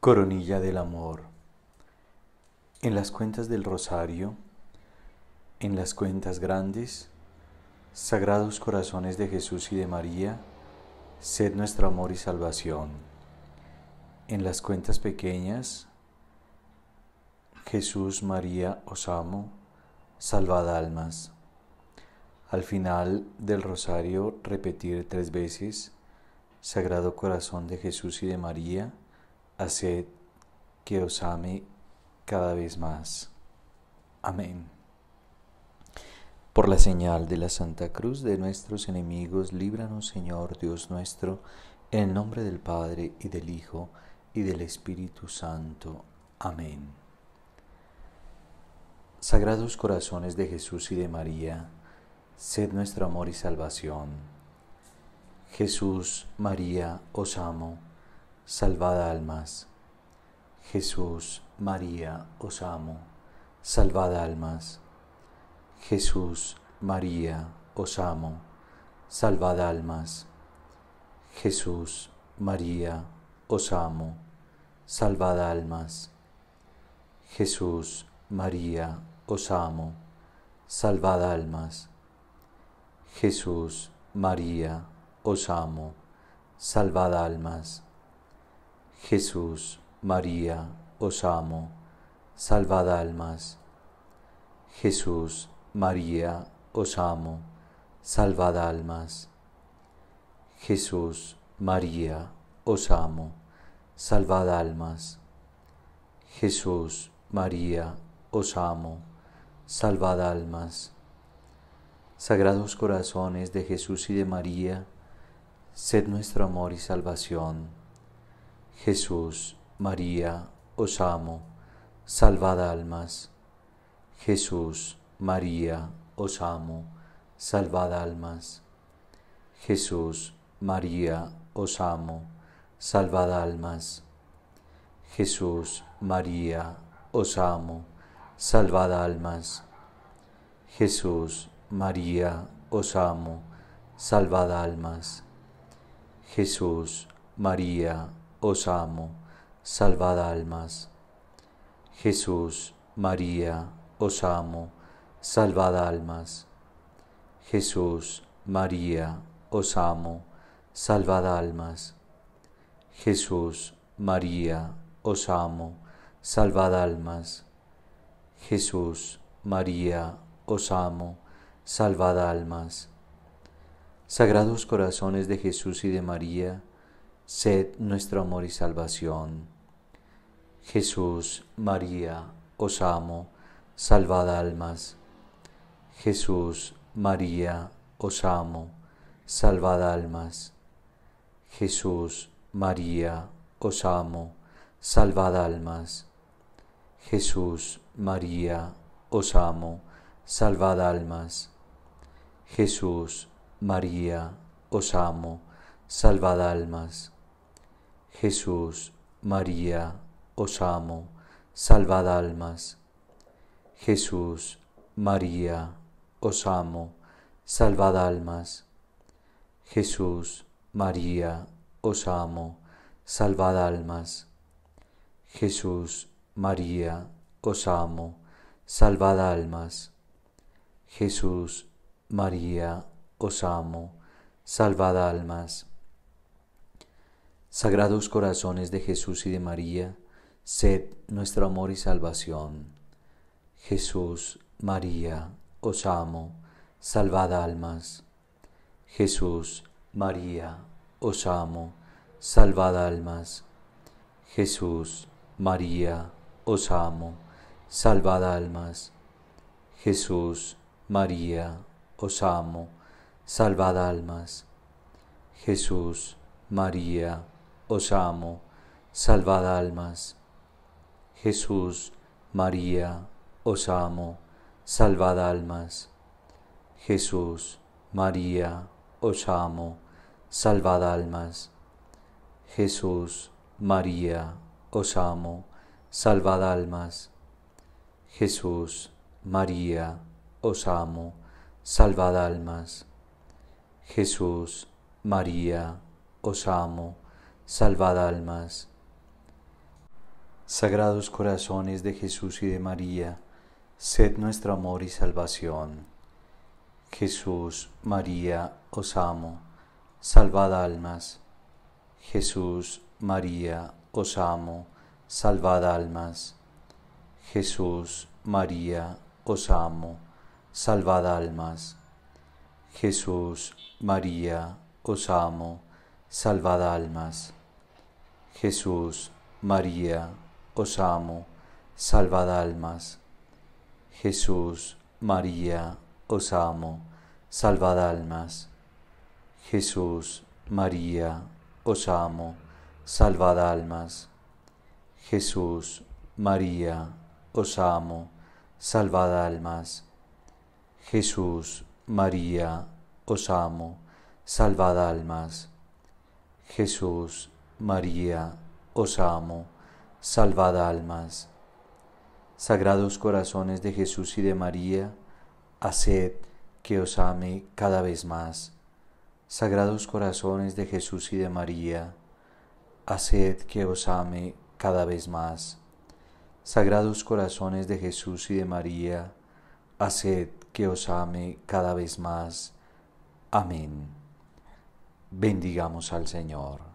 Coronilla del Amor. En las cuentas del Rosario, en las cuentas grandes, Sagrados corazones de Jesús y de María, sed nuestro amor y salvación. En las cuentas pequeñas, Jesús, María, os amo, salvad almas. Al final del rosario repetir tres veces, Sagrado corazón de Jesús y de María, haced que os ame cada vez más. Amén. Por la señal de la Santa Cruz de nuestros enemigos, líbranos Señor Dios nuestro, en el nombre del Padre y del Hijo y del Espíritu Santo. Amén. Sagrados corazones de Jesús y de María, sed nuestro amor y salvación. Jesús, María, os amo salvad almas. Jesús, María, os amo, salvad almas. Jesús, María, os amo, salvad almas. Jesús, María, os amo, salvad almas. Jesús, María, os amo, salvad almas. Jesús, María, os amo, salvad almas. Jesús, María, os amo, salvad almas. Jesús, María, os amo, salvad almas. Jesús, María, os amo, salvad almas. Jesús, María, os amo, salvad almas. Sagrados corazones de Jesús y de María, sed nuestro amor y salvación. Jesús, María, os amo, salvad almas. Jesús, María, os amo, salvad almas. Jesús, María, os amo, salvad almas. Jesús, María, os amo, salvad almas. Jesús, María, os amo, salvad almas. Jesús, María, os amo, salvad almas. Jesús, María, os amo, salvad almas. Jesús, María, os amo, salvad almas. Jesús, María, os amo, salvad almas. Jesús, María, os amo, salvad almas. Sagrados corazones de Jesús y de María, sed nuestro amor y salvación. Jesús, María, os amo, salvad almas. Jesús, María, os amo, salvad almas. Jesús, María, os amo, salvad almas. Jesús, María, os amo, salvad almas. Jesús, María, os amo, salvad almas. Jesús, María, os amo, salvad almas. Jesús, María, os amo, salvad almas. Jesús, María, os amo, salvad almas. Jesús, María, os amo, salvad almas. Jesús, María, os amo, salvad almas. Sagrados corazones de Jesús y de María, sed nuestro amor y salvación. Jesús, María, os amo, salvad almas. Jesús, María, os amo, salvad almas. Jesús, María, os amo, salvad almas. Jesús, María, os amo, salvad almas. Jesús, María, os amo, salvad almas. Jesús, María, os amo, salvad almas. Jesús, María, os amo, salvad almas. Jesús, María, os amo, salvad almas. Jesús, María, os amo, salvad almas. Jesús, María, os amo, salvad almas. Sagrados corazones de Jesús y de María, sed nuestro amor y salvación. Jesús, María, os amo, salvad almas. Jesús, María, os amo, salvad almas. Jesús, María, os amo, salvad almas. Jesús, María, os amo, salvad almas. Jesús, María, os amo, salvad almas. Jesús, María, os amo, salvad almas. Jesús, María, os amo, salvad almas. Jesús, María, os amo, salvad almas. Jesús, María, os amo, salvad almas. Jesús, María, os amo, salvad almas. Sagrados corazones de Jesús y de María, haced que os ame cada vez más. Sagrados corazones de Jesús y de María, haced que os ame cada vez más. Sagrados corazones de Jesús y de María, haced que os ame cada vez más. Amén. Bendigamos al Señor.